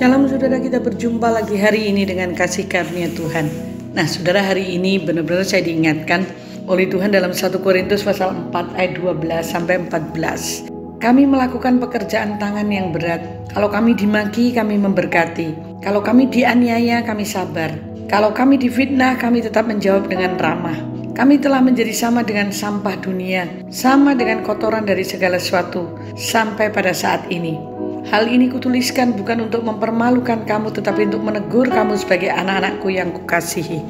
Shalom saudara kita berjumpa lagi hari ini dengan kasih karunia Tuhan. Nah saudara hari ini benar-benar saya diingatkan oleh Tuhan dalam 1 Korintus pasal 4 ayat 12 sampai 14. Kami melakukan pekerjaan tangan yang berat. Kalau kami dimaki, kami memberkati. Kalau kami dianiaya, kami sabar. Kalau kami difitnah, kami tetap menjawab dengan ramah. Kami telah menjadi sama dengan sampah dunia, sama dengan kotoran dari segala sesuatu, sampai pada saat ini. Hal ini kutuliskan bukan untuk mempermalukan kamu, tetapi untuk menegur kamu sebagai anak-anakku yang kukasihi.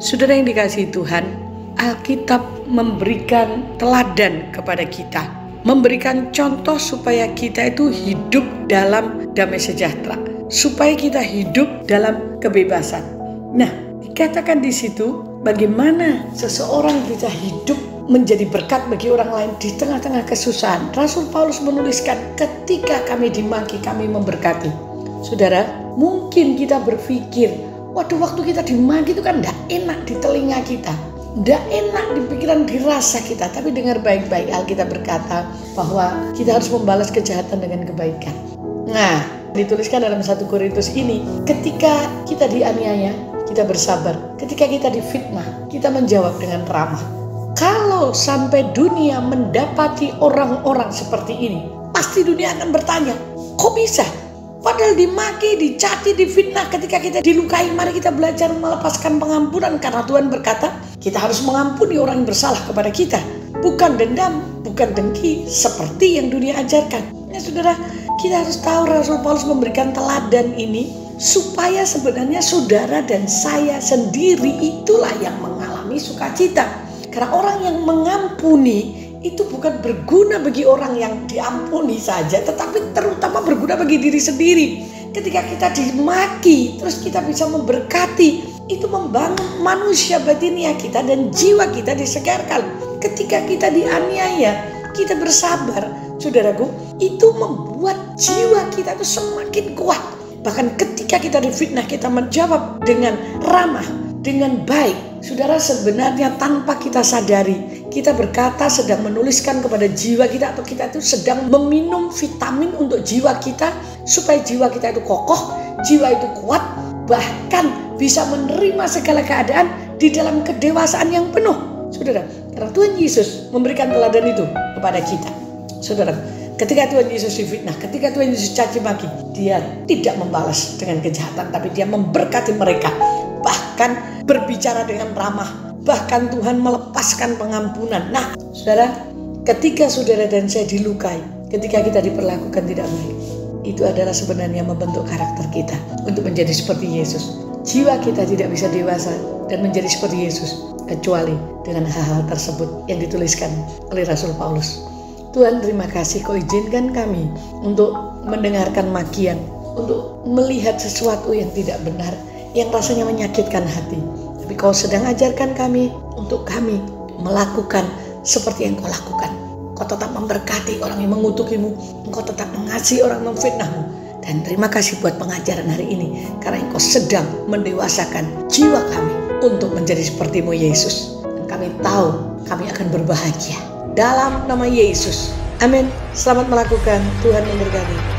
Saudara yang dikasihi Tuhan, Alkitab memberikan teladan kepada kita memberikan contoh supaya kita itu hidup dalam damai sejahtera, supaya kita hidup dalam kebebasan. Nah, dikatakan di situ bagaimana seseorang bisa hidup menjadi berkat bagi orang lain di tengah-tengah kesusahan. Rasul Paulus menuliskan, "Ketika kami dimaki, kami memberkati." Saudara, mungkin kita berpikir, "Waduh, waktu kita dimaki itu kan tidak enak di telinga kita." tidak enak di pikiran dirasa kita tapi dengar baik-baik Alkitab berkata bahwa kita harus membalas kejahatan dengan kebaikan nah dituliskan dalam satu Korintus ini ketika kita dianiaya kita bersabar ketika kita difitnah kita menjawab dengan ramah kalau sampai dunia mendapati orang-orang seperti ini pasti dunia akan bertanya kok bisa Padahal dimaki, dicaci, difitnah ketika kita dilukai. Mari kita belajar melepaskan pengampunan karena Tuhan berkata, kita harus mengampuni orang yang bersalah kepada kita. Bukan dendam, bukan dengki seperti yang dunia ajarkan. Ya saudara, kita harus tahu Rasul Paulus memberikan teladan ini supaya sebenarnya saudara dan saya sendiri itulah yang mengalami sukacita. Karena orang yang mengampuni itu bukan berguna bagi orang yang diampuni saja, tetapi terutama berguna bagi diri sendiri. Ketika kita dimaki, terus kita bisa memberkati, itu membangun manusia batinia kita dan jiwa kita disegarkan. Ketika kita dianiaya, kita bersabar, saudaraku, itu membuat jiwa kita itu semakin kuat. Bahkan ketika kita difitnah, kita menjawab dengan ramah, dengan baik. Saudara sebenarnya tanpa kita sadari, kita berkata sedang menuliskan kepada jiwa kita atau kita itu sedang meminum vitamin untuk jiwa kita supaya jiwa kita itu kokoh, jiwa itu kuat, bahkan bisa menerima segala keadaan di dalam kedewasaan yang penuh. Saudara, karena Tuhan Yesus memberikan teladan itu kepada kita. Saudara, ketika Tuhan Yesus difitnah, ketika Tuhan Yesus caci maki, dia tidak membalas dengan kejahatan, tapi dia memberkati mereka bahkan berbicara dengan ramah, bahkan Tuhan melepaskan pengampunan. Nah, saudara, ketika saudara dan saya dilukai, ketika kita diperlakukan tidak baik, itu adalah sebenarnya membentuk karakter kita untuk menjadi seperti Yesus. Jiwa kita tidak bisa dewasa dan menjadi seperti Yesus kecuali dengan hal-hal tersebut yang dituliskan oleh Rasul Paulus. Tuhan terima kasih kau izinkan kami untuk mendengarkan makian, untuk melihat sesuatu yang tidak benar, yang rasanya menyakitkan hati. Tapi kau sedang ajarkan kami untuk kami melakukan seperti yang kau lakukan. Kau tetap memberkati orang yang mengutukimu. Engkau tetap mengasihi orang yang memfitnahmu. Dan terima kasih buat pengajaran hari ini. Karena engkau sedang mendewasakan jiwa kami untuk menjadi sepertimu Yesus. Dan kami tahu kami akan berbahagia. Dalam nama Yesus. Amin. Selamat melakukan. Tuhan memberkati.